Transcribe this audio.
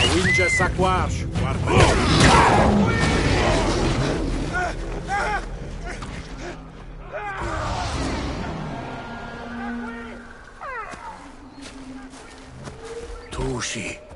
A Winge Sakwash, guarda. Tu usci.